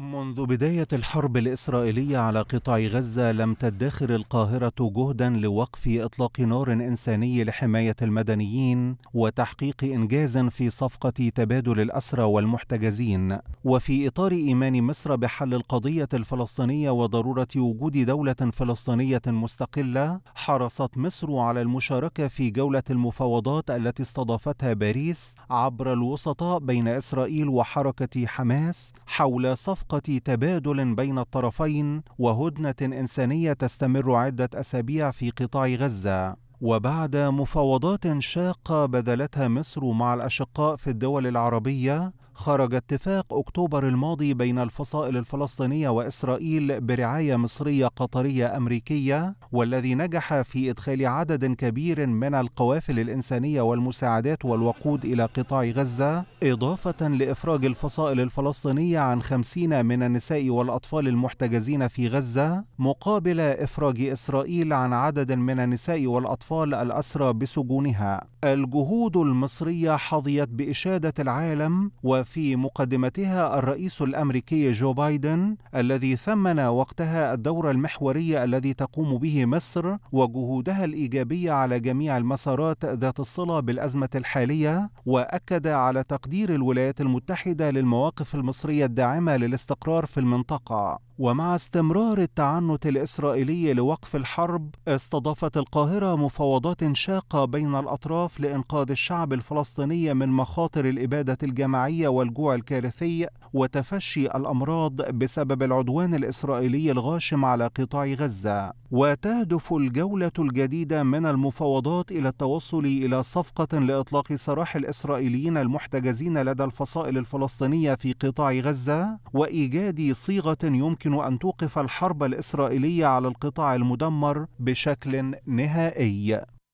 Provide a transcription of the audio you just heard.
منذ بداية الحرب الإسرائيلية على قطاع غزة لم تدخر القاهرة جهدا لوقف إطلاق نار إنساني لحماية المدنيين وتحقيق إنجاز في صفقة تبادل الأسرى والمحتجزين. وفي إطار إيمان مصر بحل القضية الفلسطينية وضرورة وجود دولة فلسطينية مستقلة حرصت مصر على المشاركة في جولة المفاوضات التي استضافتها باريس عبر الوسطاء بين إسرائيل وحركة حماس حول صفقة صفقة تبادل بين الطرفين وهدنة إنسانية تستمر عدة أسابيع في قطاع غزة. وبعد مفاوضات شاقة بذلتها مصر مع الأشقاء في الدول العربية خرج اتفاق أكتوبر الماضي بين الفصائل الفلسطينية وإسرائيل برعاية مصرية قطرية أمريكية والذي نجح في إدخال عدد كبير من القوافل الإنسانية والمساعدات والوقود إلى قطاع غزة إضافة لإفراج الفصائل الفلسطينية عن خمسين من النساء والأطفال المحتجزين في غزة مقابل إفراج إسرائيل عن عدد من النساء والأطفال الأسرى بسجونها. الجهود المصرية حظيت بإشادة العالم وفي مقدمتها الرئيس الأمريكي جو بايدن الذي ثمن وقتها الدور المحوري الذي تقوم به مصر وجهودها الإيجابية على جميع المسارات ذات الصلة بالأزمة الحالية وأكد على تقدير الولايات المتحدة للمواقف المصرية الداعمة للاستقرار في المنطقة. ومع استمرار التعنت الإسرائيلي لوقف الحرب استضافت القاهرة مفاوضات شاقة بين الأطراف لإنقاذ الشعب الفلسطيني من مخاطر الإبادة الجماعية والجوع الكارثي وتفشي الأمراض بسبب العدوان الإسرائيلي الغاشم على قطاع غزة. وتهدف الجولة الجديدة من المفاوضات إلى التوصل إلى صفقة لإطلاق سراح الإسرائيليين المحتجزين لدى الفصائل الفلسطينية في قطاع غزة وإيجاد صيغة يمكن يمكن أن توقف الحرب الإسرائيلية على القطاع المدمر بشكل نهائي.